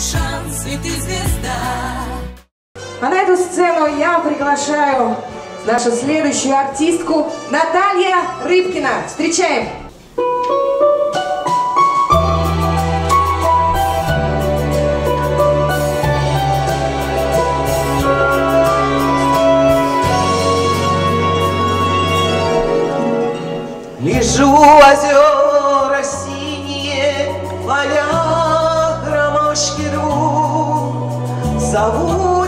твой шанс, и ты звезда. А на эту сцену я приглашаю нашу следующую артистку Наталья Рыбкина. Встречаем! Лежу озера синие, поля ромашки рву, Зову